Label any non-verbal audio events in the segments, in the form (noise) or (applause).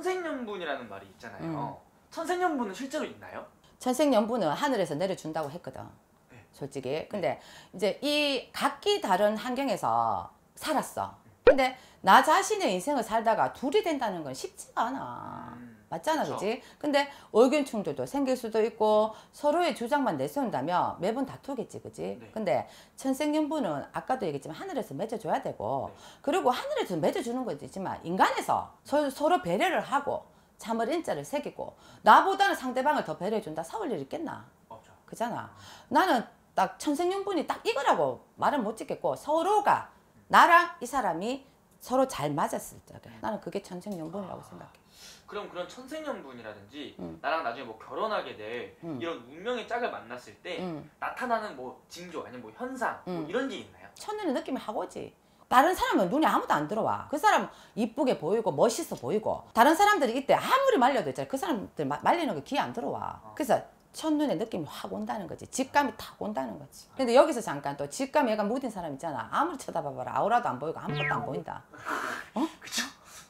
천생연분이라는 말이 있잖아요. 천생연분은 실제로 있나요? 천생연분은 하늘에서 내려준다고 했거든. 네. 솔직히. 근데 이제 이 각기 다른 환경에서 살았어. 근데 나 자신의 인생을 살다가 둘이 된다는 건 쉽지가 않아. 음, 맞잖아, 그쵸. 그지? 근데 의견 충돌도 생길 수도 있고 서로의 주장만 내세운다면 매번 다투겠지, 그지? 네. 근데 천생연분은 아까도 얘기했지만 하늘에서 맺어줘야 되고 네. 그리고 하늘에서 맺어주는 것도 있지만 인간에서 서, 서로 배려를 하고 참을 인자를 새기고 나보다는 상대방을 더 배려해준다 싸울 일 있겠나? 없죠. 그잖아. 나는 딱 천생연분이 딱 이거라고 말은 못 짓겠고 서로가 나랑 이 사람이 서로 잘 맞았을 적에 나는 그게 천생연분이라고 생각해. 그럼 그런 천생연분이라든지 음. 나랑 나중에 뭐 결혼하게 될 음. 이런 운명의 짝을 만났을 때 응. 나타나는 뭐 징조 아니면 뭐 현상 뭐 음. 이런 게 있나요? 첫눈에 느낌이 확 오지. 다른 사람은 눈에 아무도 안 들어와. 그 사람 이쁘게 보이고 멋있어 보이고 다른 사람들이 이때 아무리 말려도 있잖아. 그 사람들 마- 말리는 게 귀에 안 들어와. 그래서 첫눈에 느낌이 확 온다는 거지. 직감이 탁 온다는 거지. 근데 여기서 잠깐 또 직감이 약간 무딘 사람 있잖아. 아무리 쳐다봐봐라. 아우라도 안 보이고 아무것도 안 보인다. (laughs) 그쵸?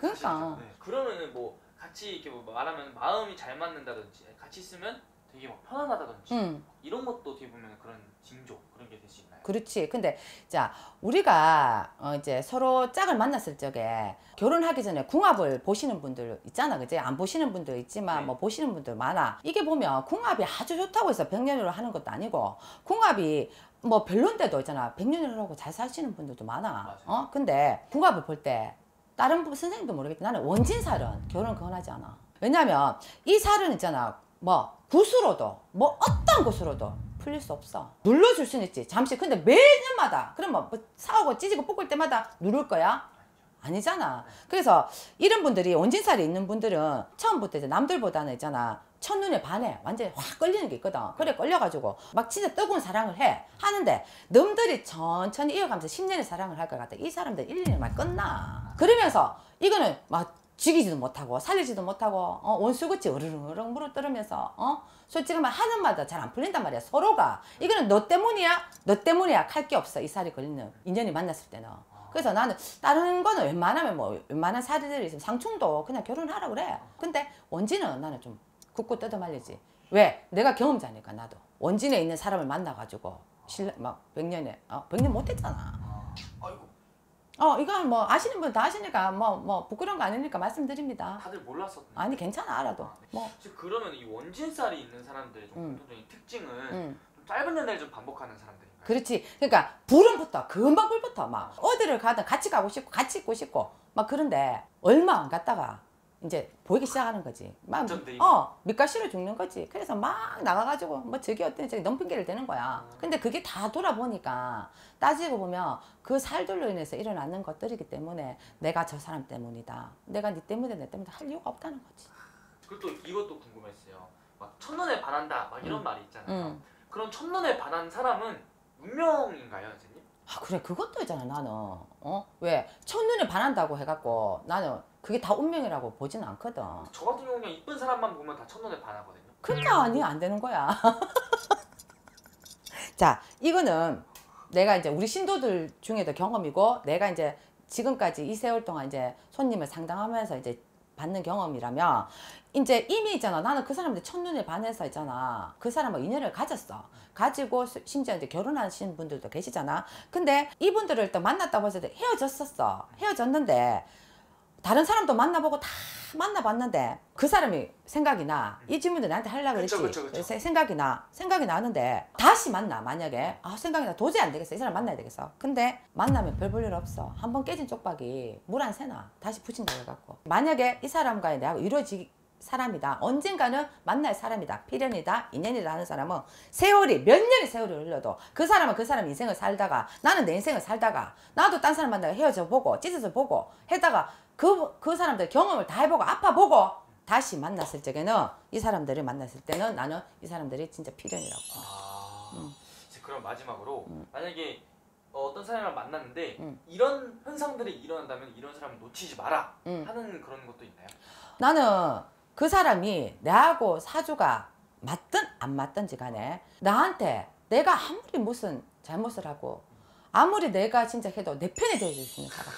그러니까. 네. 그러면은 뭐 같이 이렇게 뭐 말하면 마음이 잘 맞는다든지 같이 있으면 되게 막 편안하다든지 응. 이런 것도 어떻게 보면 그런 징조 그런 게 될 수 있나요? 그렇지. 근데 자 우리가 어 이제 서로 짝을 만났을 적에 결혼하기 전에 궁합을 보시는 분들 있잖아, 그지? 안 보시는 분들 있지만 네. 뭐 보시는 분들 많아. 이게 보면 궁합이 아주 좋다고 해서 백년으로 하는 것도 아니고 궁합이 뭐 별론데도 있잖아. 백년으로 하고 잘 사시는 분들도 많아. 맞아요. 어? 근데 궁합을 볼 때 다른 분- 선생님도 모르겠다. 나는 원진 살은 결혼 권하지 않아. 왜냐면 이 살은 있잖아. 뭐 굿으로도 뭐 어떤 것으로도 풀릴 수 없어. 눌러줄 수는 있지. 잠시. 근데 매년마다 그러면 뭐 싸우고 찌지고 볶을 때마다 누를 거야? 아니잖아. 그래서 이런 분들이 원진살이 있는 분들은 처음부터 이제 남들보다는 있잖아. 첫눈에 반해. 완전히 확 끌리는 게 있거든. 그래 끌려가지고 막 진짜 뜨거운 사랑을 해. 하는데 놈들이 천천히 이어가면서 10년의 사랑을 할 것 같아. 이 사람들 1, 2년 만 끝나. 그러면서 이거는 막 죽이지도 못하고 살리지도 못하고 어, 원수같이 으르렁으르렁 물어뜯으면서 어? 솔직히 말 하는 말도 잘 안 풀린단 말이야 서로가 이거는 너 때문이야 너 때문이야 할 게 없어 이 살이 걸리는 인연이 만났을 때는 그래서 나는 다른 거는 웬만하면 뭐 웬만한 살들이 있으면 상충도 그냥 결혼하라 그래 근데 원진은 나는 좀 굳고 뜯어 말리지. 왜? 내가 경험자니까 나도. 원진에 있는 사람을 만나가지고 신라 막 백년에 어 백년 못했잖아. 아, 아이고. 어 이건 뭐 아시는 분 다 아시니까 뭐뭐 부끄러운 거 아니니까 말씀드립니다. 다들 몰랐었는데 아니 괜찮아 알아도. 뭐. 혹시 그러면 이 원진살이 있는 사람들의 좀 음. 공통적인 특징은 응. 좀 짧은 연애를 좀 반복하는 사람들인가요? 그렇지. 그러니까 불은 붙어 금방 불 붙어 막 어디를 가든 같이 가고 싶고 같이 있고 싶고 막 그런데 얼마 안 갔다가 이제 보이기 시작하는 거지. 막 어 밑가시로 죽는 거지. 그래서 막 나가가지고 뭐 저기 어떤 저기 넘핑계를 대는 거야. 근데 그게 다 돌아보니까 따지고 보면 그 살들로 인해서 일어나는 것들이기 때문에 내가 저 사람 때문이다. 내가 네 때문에 내 때문에 할 이유가 없다는 거지. 그리고 또 이것도 궁금했어요. 막 첫눈에 반한다 막 이런 음. 말이 있잖아요. 응. 그런 첫눈에 반한 사람은 운명인가요, 선생님? 아 그래. 그것도 있잖아 나는. 어? 왜? 첫눈에 반한다고 해갖고 나는 그게 다 운명이라고 보지는 않거든. 저 같은 경우는 그냥 이쁜 사람만 보면 다 첫눈에 반하거든요. 그러니까 아니 안 되는 거야. (laughs) 자 이거는 내가 이제 우리 신도들 중에도 경험이고 내가 이제 지금까지 이 세월 동안 이제 손님을 상담하면서 이제 받는 경험이라면 이제 이미 있잖아. 나는 그 사람들 첫눈에 반해서 있잖아. 그 사람과 인연을 가졌어. 가지고 수- 심지어 이제 결혼하신 분들도 계시잖아. 근데 이분들을 일단 만났다고 해서 헤어졌었어. 헤어졌는데 다른 사람도 만나보고 다 만나봤는데 그 사람이 생각이 나. 이 질문도 나한테 하려고 그랬지. 그쵸, 그쵸, 그쵸. 세- 생각이 나. 생각이 나는데 다시 만나 만약에 아 생각이 나 도저히 안 되겠어. 이 사람 만나야 되겠어. 근데 만나면 별 볼 일 없어. 한 번 깨진 쪽박이 물 안 새나. 다시 붙인다고 해갖고. 만약에 이 사람과의 내가 이루어지 사람이다. 언젠가는 만날 사람이다. 필연이다. 인연이다 하는 사람은 세월이 몇 년의 세월이 흘러도 그 사람은 그 사람 인생을 살다가 나는 내 인생을 살다가 나도 딴 사람 만나고 헤어져 보고 찢어져 보고 해다가 그, 그 사람들 경험을 다 해보고 아파보고 다시 만났을 적에는 이 사람들을 만났을 때는 나는 이 사람들이 진짜 필연이라고. 아, 음. 이제 그럼 마지막으로 만약에 어, 어떤 사람을 만났는데 음. 이런 현상들이 일어난다면 이런 사람을 놓치지 마라 음. 하는 그런 것도 있나요? 나는 그 사람이 나하고 사주가 맞든 안 맞든지 간에 나한테 내가 아무리 무슨 잘못을 하고 아무리 내가 진짜 해도 내 편에 대해줄 수 있는 사람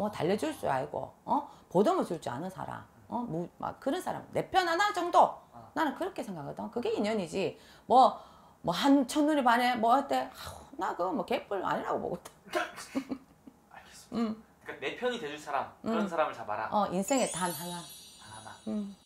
뭐 달래줄 줄 알고 어 보듬어 줄 줄 아는 사람 어, 뭐, 막 그런 사람 내 편 하나 정도 어. 나는 그렇게 생각하거든. 그게 인연이지. 뭐 뭐 한 첫눈에 반해 뭐 할때 나 그거 뭐 개뿔 아니라고 보거든. (laughs) 알겠습니다. 음, 그러니까 내 편이 돼줄 사람 그런 음. 사람을 잡아라. 어 인생의 단 하나. 하나. 음.